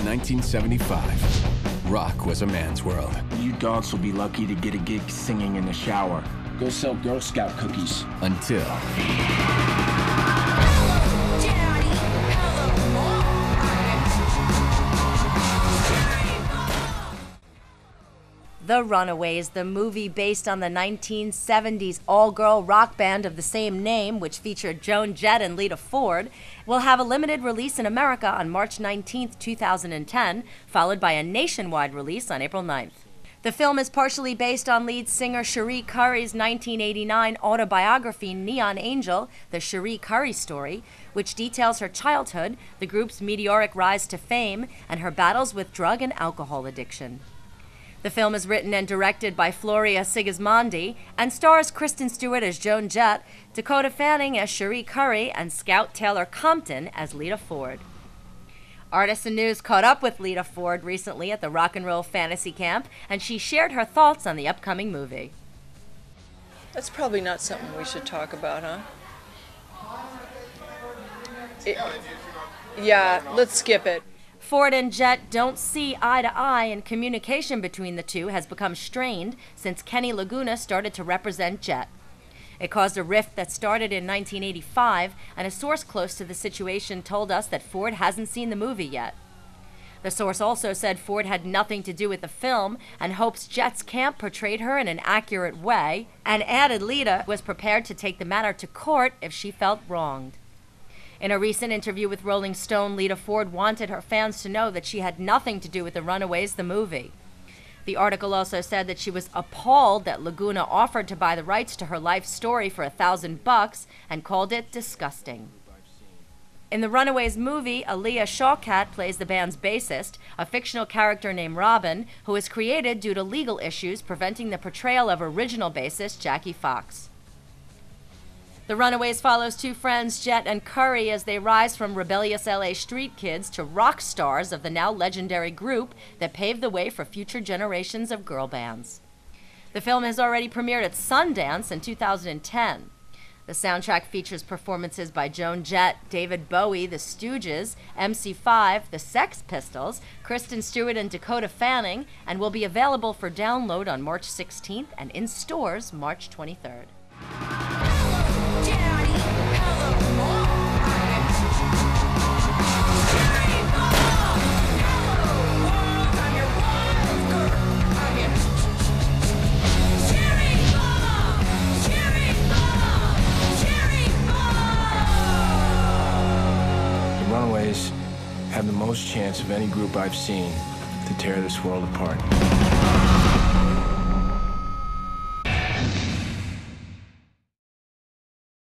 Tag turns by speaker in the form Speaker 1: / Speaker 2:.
Speaker 1: In 1975, rock was a man's world.
Speaker 2: You dogs will be lucky to get a gig singing in the shower. Go sell Girl Scout cookies.
Speaker 1: Until.
Speaker 3: The Runaways, the movie based on the 1970s all girl rock band of the same name, which featured Joan Jett and Lita Ford, will have a limited release in America on March 19, 2010, followed by a nationwide release on April 9th. The film is partially based on lead singer Cherie Currie's 1989 autobiography Neon Angel, The Cherie Currie Story, which details her childhood, the group's meteoric rise to fame, and her battles with drug and alcohol addiction. The film is written and directed by Floria Sigismondi and stars Kristen Stewart as Joan Jett, Dakota Fanning as Cherie Currie, and Scout Taylor Compton as Lita Ford. Artisan News caught up with Lita Ford recently at the Rock and Roll Fantasy Camp, and she shared her thoughts on the upcoming movie.
Speaker 4: That's probably not something we should talk about, huh? It, yeah, let's skip it.
Speaker 3: Ford and Jett don't see eye to eye, and communication between the two has become strained since Kenny Laguna started to represent Jett. It caused a rift that started in 1985, and a source close to the situation told us that Ford hasn't seen the movie yet. The source also said Ford had nothing to do with the film and hopes Jett's camp portrayed her in an accurate way, and added Lita was prepared to take the matter to court if she felt wronged. In a recent interview with Rolling Stone, Lita Ford wanted her fans to know that she had nothing to do with The Runaways, the movie. The article also said that she was appalled that Laguna offered to buy the rights to her life story for a thousand bucks and called it disgusting. In the Runaways movie, Alia Shawkat plays the band's bassist, a fictional character named Robin, who was created due to legal issues preventing the portrayal of original bassist Jackie Fox. The Runaways follows two friends, Jett and Currie, as they rise from rebellious LA street kids to rock stars of the now legendary group that paved the way for future generations of girl bands. The film has already premiered at Sundance in 2010. The soundtrack features performances by Joan Jett, David Bowie, The Stooges, MC5, The Sex Pistols, Kristen Stewart, and Dakota Fanning, and will be available for download on March 16th and in stores March 23rd.
Speaker 2: The Runaways have the most chance of any group I've seen to tear this world apart.